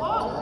아,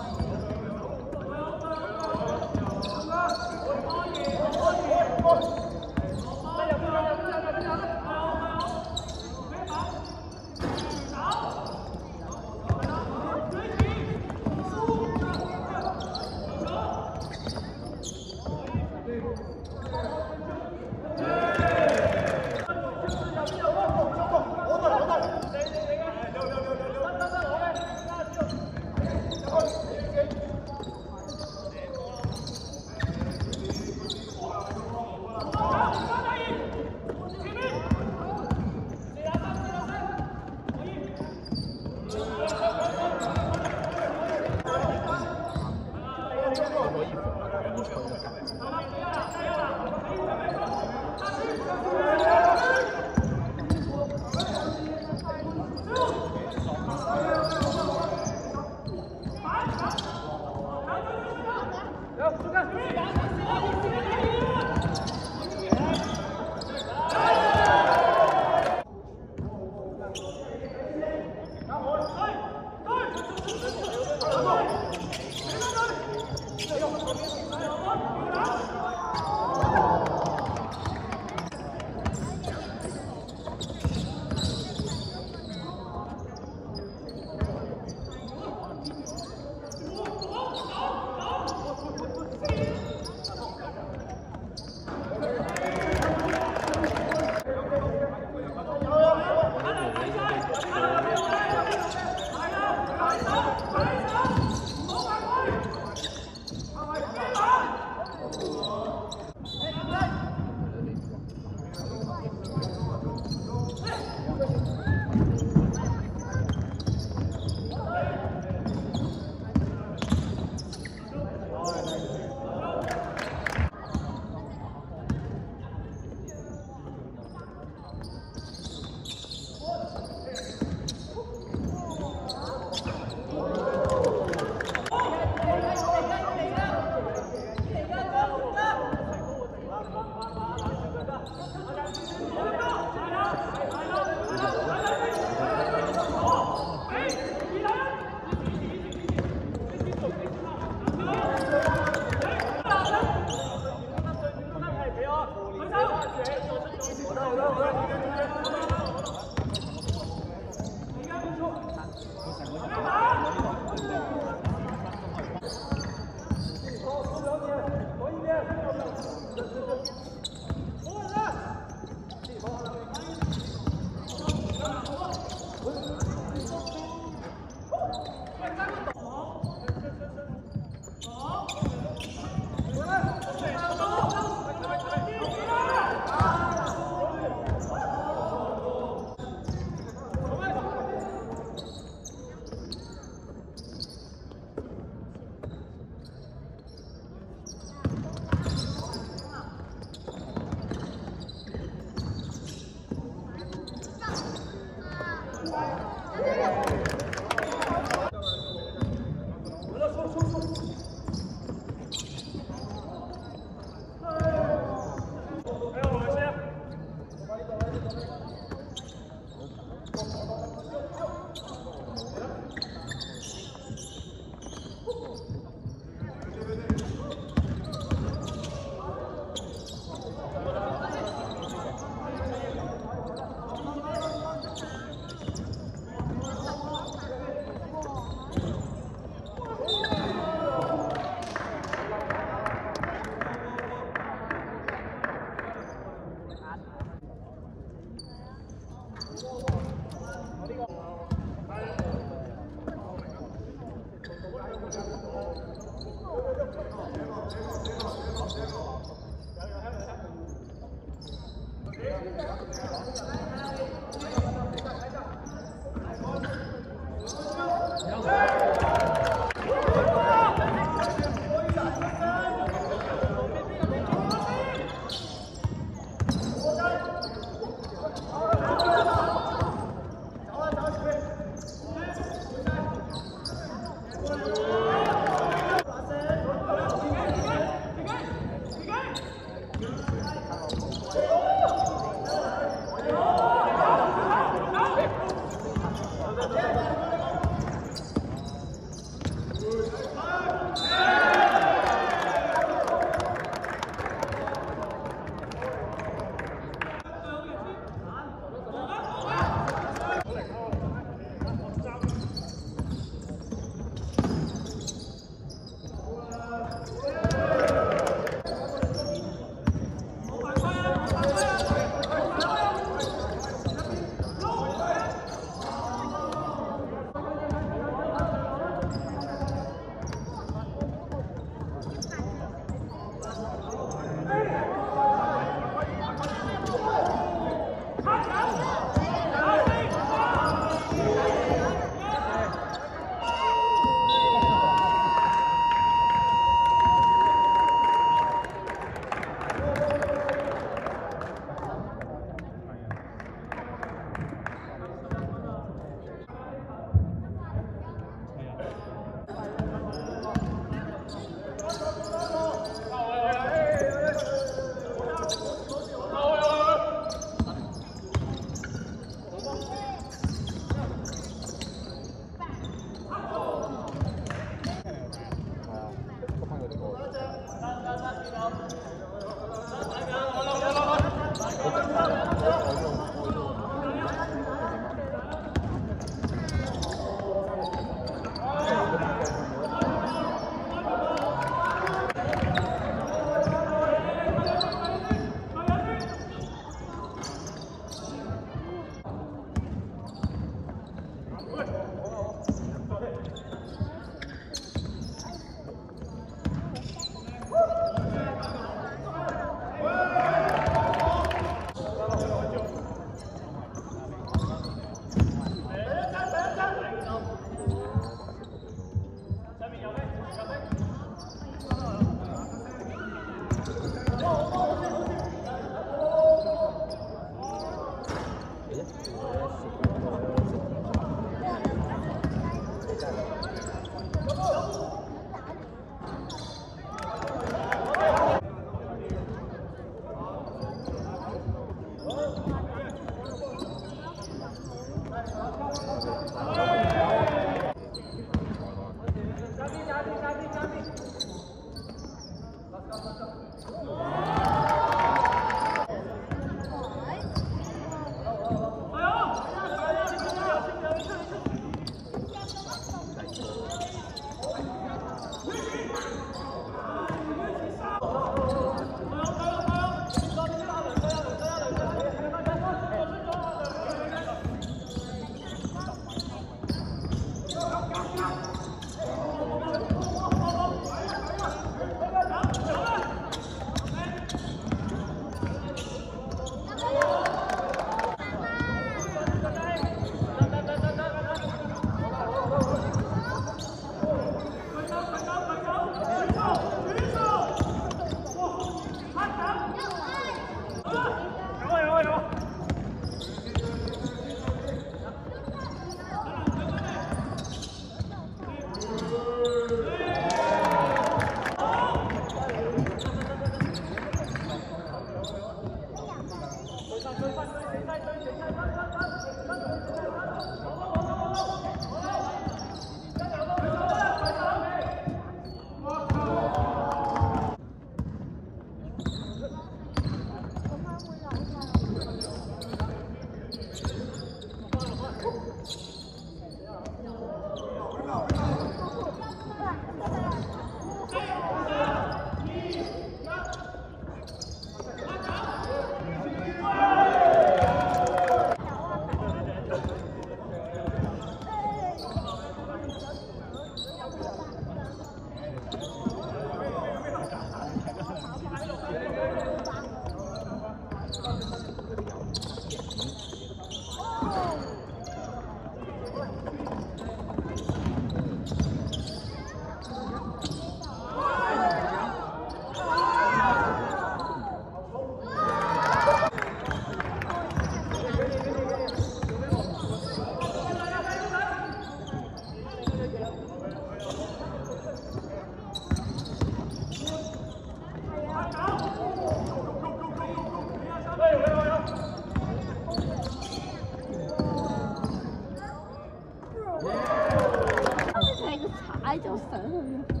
好烦啊。